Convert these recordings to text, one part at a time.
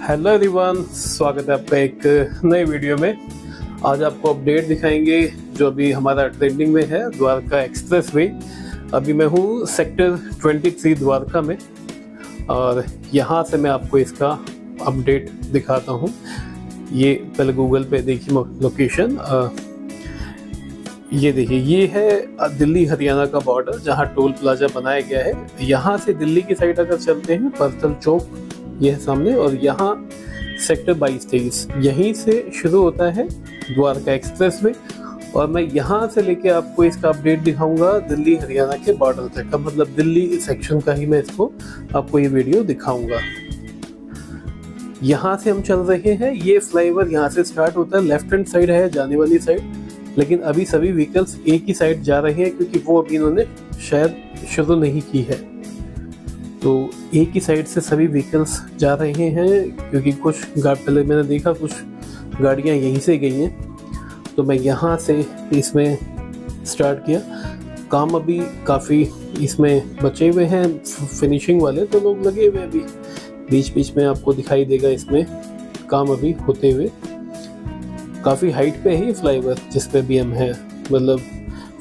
Hello everyone स्वागत है आपका एक नए वीडियो में। आज आपको अपडेट दिखाएँगे जो अभी हमारा ट्रेंडिंग में है, द्वारका एक्सप्रेस वे अभी मैं हूँ सेक्टर 23 द्वारका में और यहाँ से मैं आपको इसका अपडेट दिखाता हूँ। ये पहले गूगल पे देखिए लोकेशन ये देखिए, ये है दिल्ली हरियाणा का बॉर्डर जहाँ टोल प्लाजा बनाया गया है। यहाँ से दिल्ली की साइड अगर चलते हैं पर्सल चौक ये है सामने और यहाँ सेक्टर बाईस, तेईस। यहीं से शुरू होता है द्वारका एक्सप्रेस वे। और मैं यहाँ से लेके आपको इसका अपडेट दिखाऊँगा दिल्ली, हरियाणा के बॉर्डर तक। का मतलब दिल्ली सेक्शन का ही मैं इसको आपको ये वीडियो दिखाऊँगा। यहाँ से हम चल रहे हैं। ये फ्लाईओवर यहाँ से स्टार्ट होता है। लेफ़्ट हैंड साइड है, जाने वाली साइड लेकिन अभी सभी व्हीकल्स एक ही साइड जा रहे हैं क्योंकि वो अभी इन्होंने शायद शुरू नहीं की है। तो एक ही साइड से सभी व्हीकल्स जा रहे हैं, क्योंकि कुछ गाड़ पहले मैंने देखा, कुछ गाड़ियाँ यहीं से गई हैं। तो मैं यहाँ से इसमें स्टार्ट किया। काम अभी काफ़ी इसमें बचे हुए हैं फिनिशिंग वाले तो लोग लगे हुए अभी। बीच बीच में आपको दिखाई देगा इसमें काम अभी होते हुए। काफ़ी हाइट पे है फ्लाईओवर जिस पे भी हम हैं। मतलब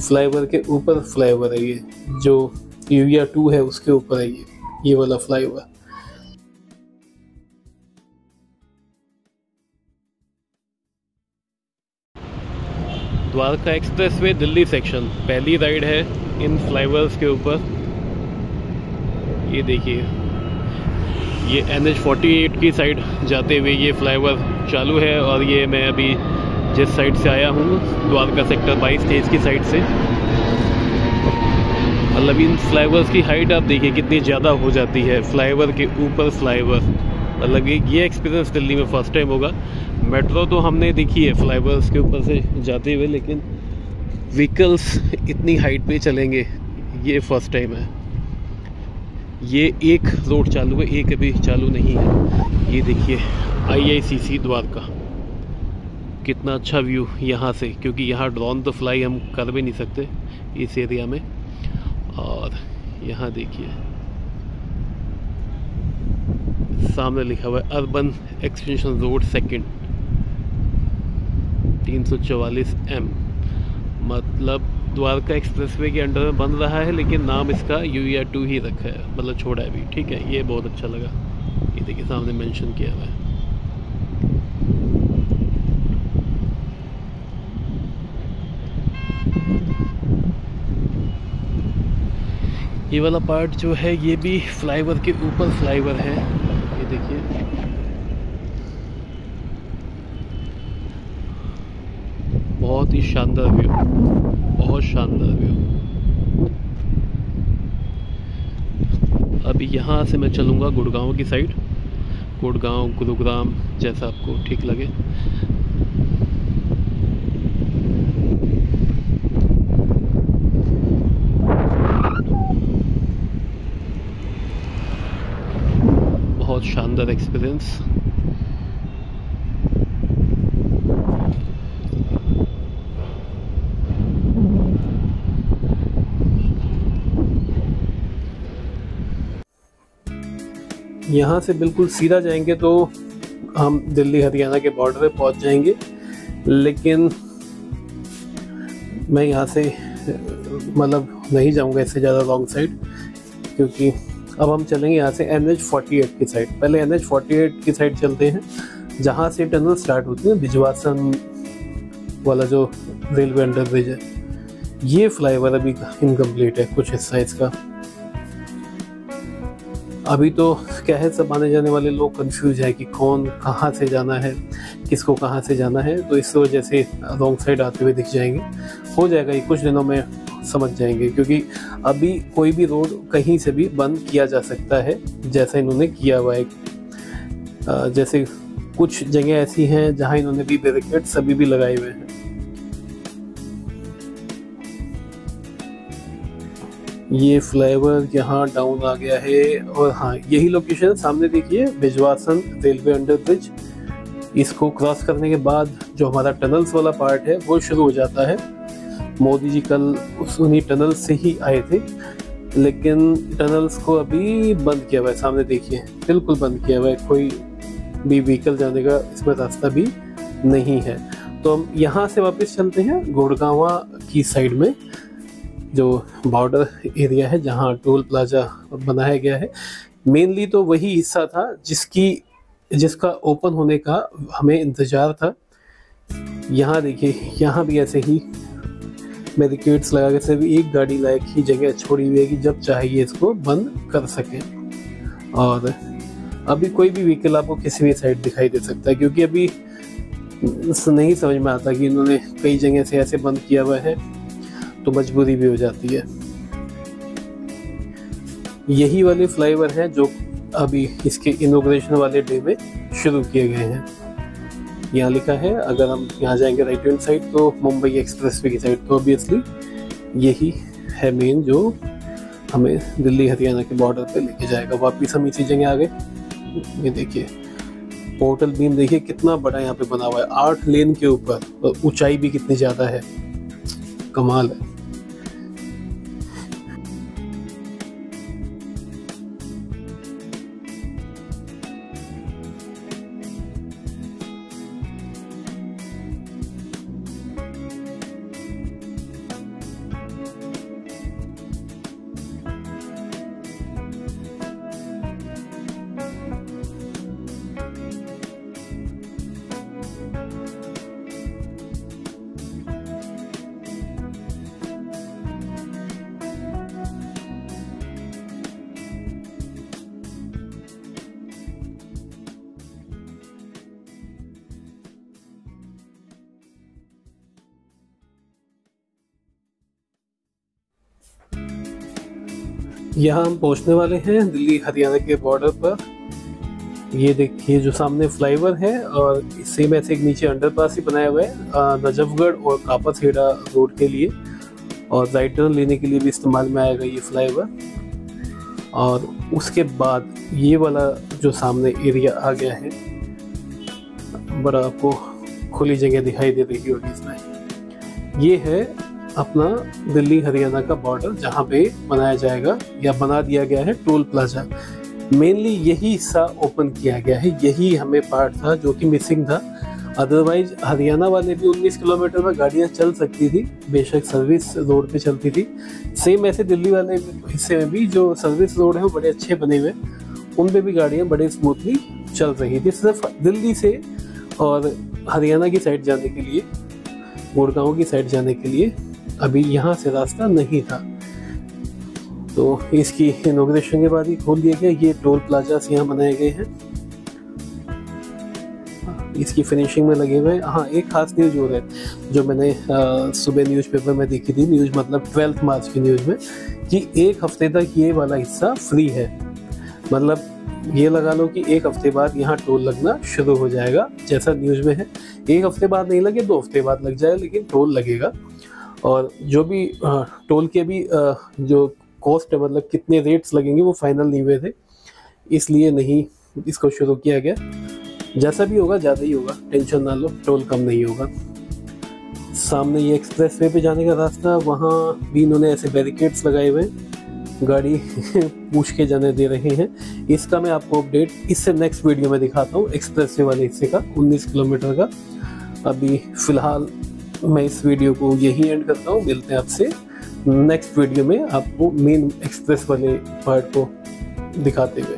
फ्लाईओवर के ऊपर फ्लाईओवर है ये, जो यूरिया टू है, उसके ऊपर है ये। ये वाला flyover Dwarka expressway Delhi section, पहली राइड है इन फ्लाईओवर्स के ऊपर। ये देखिए, ये एन एच की साइड जाते हुए ये फ्लाईओवर चालू है और ये मैं अभी जिस साइड से आया हूँ, द्वारका सेक्टर बाईस तेईस की साइड से। मतलब इन फ्लाईओवर्स की हाइट आप देखिए, कितनी ज़्यादा हो जाती है। फ्लाईओवर के ऊपर फ्लाईओवर मतलब ये एक्सपीरियंस दिल्ली में फ़र्स्ट टाइम होगा। मेट्रो तो हमने देखी है फ्लाईओवर्स के ऊपर से जाते हुए, लेकिन व्हीकल्स इतनी हाइट पे चलेंगे, ये फ़र्स्ट टाइम है। ये एक रोड चालू है, एक अभी चालू नहीं है। ये देखिए आईआईसीसी द्वारका। कितना अच्छा व्यू यहाँ से, क्योंकि यहाँ ड्रोन तो फ्लाई हम कर भी नहीं सकते इस एरिया में। और यहाँ देखिए। सामने लिखा हुआ है, urban extension road second. 344 M. मतलब द्वारका एक्सप्रेसवे के अंडर में बन रहा है, लेकिन नाम इसका यू या टू ही रखा है मतलब छोड़ा है अभी। ठीक है, ये बहुत अच्छा लगा। ये देखिए, सामने मेंशन किया हुआ है। ये वाला पार्ट जो है, ये भी फ्लाईओवर के ऊपर फ्लाईओवर है। ये देखिए। बहुत ही शानदार व्यू बहुत शानदार व्यू अभी यहाँ से मैं चलूँगा गुड़गांव की साइड गुड़गांव, गुरुग्राम, जैसा आपको ठीक लगे। शानदार एक्सपीरियंस यहाँ से बिल्कुल सीधा जाएँगे तो हम दिल्ली, हरियाणा के बॉर्डर पे पहुँच जाएँगे। लेकिन मैं यहाँ से मतलब नहीं जाऊँगा इससे ज़्यादा लॉन्ग साइड क्योंकि अब हम चलेंगे यहाँ से एन एच फोर्टी एट की साइड पहले एन एच फोर्टी एट की साइड चलते हैं, जहाँ से टनल स्टार्ट होती है बिजवासन वाला जो रेलवे अंडर ब्रिज है। ये फ्लाईओवर अभी इनकम्प्लीट है कुछ हिस्सा इसका अभी तो क्या है, सब आने जाने वाले लोग कंफ्यूज है कि कौन कहाँ से जाना है, किसको कहाँ से जाना है तो इस वजह से रॉन्ग साइड आते हुए दिख जाएँगे। हो जाएगा ये कुछ दिनों में समझ जाएँगे, क्योंकि अभी कोई भी रोड कहीं से भी बंद किया जा सकता है, जैसा इन्होंने किया हुआ है। जैसे कुछ जगह ऐसी हैं जहाँ इन्होंने भी बैरिकेड सभी भी लगाए हुए हैं। ये फ्लाईओवर यहाँ डाउन आ गया है, और हाँ यही लोकेशन सामने देखिए, बिजवासन रेलवे अंडर ब्रिज इसको क्रॉस करने के बाद जो हमारा टनल्स वाला पार्ट है, वो शुरू हो जाता है। मोदी जी कल उस उन्हीं टनल से ही आए थे, लेकिन टनल्स को अभी बंद किया हुआ है, सामने देखिए, बिल्कुल बंद किया हुआ है, कोई भी व्हीकल जाने का इसमें रास्ता भी नहीं है। तो हम यहाँ से वापस चलते हैं, गुड़गावा की साइड में, जो बॉर्डर एरिया है, जहाँ टोल प्लाजा बनाया गया है। मेनली तो वही हिस्सा था, जिसकी जिसका ओपन होने का हमें इंतज़ार था। यहाँ देखिए, यहाँ भी ऐसे ही बैरिकेड्स लगा के सिर्फ़ एक गाड़ी लायक ही जगह छोड़ी हुई है कि जब चाहिए इसको बंद कर सकें। और अभी कोई भी व्हीकल आपको किसी भी साइड दिखाई दे सकता है, क्योंकि अभी नहीं समझ में आता कि इन्होंने कई जगह से ऐसे बंद किया हुआ है तो मजबूरी भी हो जाती है। यही वाले फ्लाईओवर हैं जो अभी इसके इनोग्रेशन वाले डे में शुरू किए गए हैं। यहाँ लिखा है। अगर हम यहाँ जाएँगे राइट हैंड साइड तो मुंबई एक्सप्रेस वे की साइड तो ऑब्वियसली यही है मेन जो हमें दिल्ली, हरियाणा के बॉर्डर पे लेके जाएगा। वापिस हम इसी जगह आ गए ये देखिए पोर्टल बीम देखिए, कितना बड़ा यहाँ पे बना हुआ है। आठ लेन के ऊपर, और ऊंचाई भी कितनी ज़्यादा है। कमाल है। यहाँ हम पहुँचने वाले हैं दिल्ली हरियाणा के बॉर्डर पर। ये देखिए, जो सामने फ्लाईओवर है और सेम ऐसे एक नीचे अंडरपास ही बनाया हुआ है नजफगढ़ और कापाखेड़ा रोड के लिए। और राइट टर्न लेने के लिए भी इस्तेमाल में आएगा ये फ्लाईओवर और उसके बाद ये वाला जो सामने एरिया आ गया है, बड़ा आपको खुली जगह दिखाई दे रही होगी इसमें। ये है अपना दिल्ली हरियाणा का बॉर्डर जहाँ पे बनाया जाएगा या बना दिया गया है टोल प्लाजा। मेनली यही हिस्सा ओपन किया गया है, यही हमें पार्ट था जो कि मिसिंग था। अदरवाइज़ हरियाणा वाले भी 19 किलोमीटर में गाड़ियाँ चल सकती थी, बेशक सर्विस रोड पे चलती थी। सेम ऐसे दिल्ली वाले हिस्से में भी जो सर्विस रोड है, वो बड़े अच्छे बने हुए उन पे भी गाड़ियाँ बड़े स्मूथली चल रही थी, सिर्फ़ दिल्ली से और हरियाणा की साइड जाने के लिए, गुड़गांव की साइड जाने के लिए। अभी यहाँ से रास्ता नहीं था। तो इसकी इनोग्रेशन के बाद ही खोल दिया गया। ये टोल प्लाजा यहाँ बनाए गए हैं। इसकी फिनिशिंग में लगे हुए हाँ। एक खास न्यूज़ और है, जो मैंने सुबह न्यूज़पेपर में देखी थी न्यूज़ मतलब ट्वेल्थ मार्च की न्यूज़ में, कि एक हफ़्ते तक ये वाला हिस्सा फ्री है। मतलब ये लगा लो कि एक हफ़्ते बाद यहाँ टोल लगना शुरू हो जाएगा, जैसा न्यूज़ में है। एक हफ़्ते बाद नहीं लगे, दो हफ़्ते बाद लग जाए, लेकिन टोल लगेगा। और जो भी टोल के भी जो कॉस्ट है मतलब कितने रेट्स लगेंगे, वो फाइनल नहीं हुए थे। इसलिए नहीं इसको शुरू किया गया। जैसा भी होगा, ज़्यादा ही होगा। टेंशन ना लो, टोल कम नहीं होगा। सामने ये एक्सप्रेस वे पे जाने का रास्ता, वहाँ भी इन्होंने ऐसे बैरिकेड्स लगाए हुए गाड़ी पूछ के जाने दे रहे हैं। इसका मैं आपको अपडेट इससे नेक्स्ट वीडियो में दिखाता हूँ एक्सप्रेस वे वाले हिस्से का 19 किलोमीटर का। अभी फ़िलहाल मैं इस वीडियो को यही एंड करता हूँ। मिलते हैं आपसे नेक्स्ट वीडियो में आपको मेन एक्सप्रेस वाले पार्ट को दिखाते हुए।